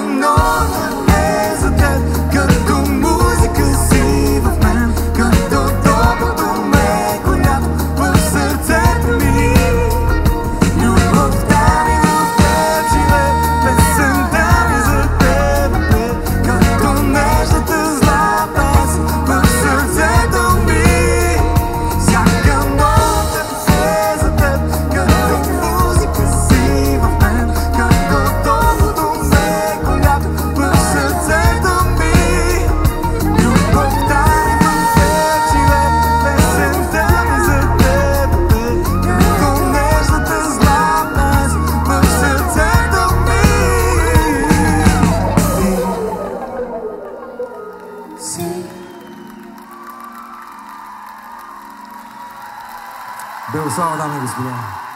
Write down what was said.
não. see. Bevo Salvatami, gospodine.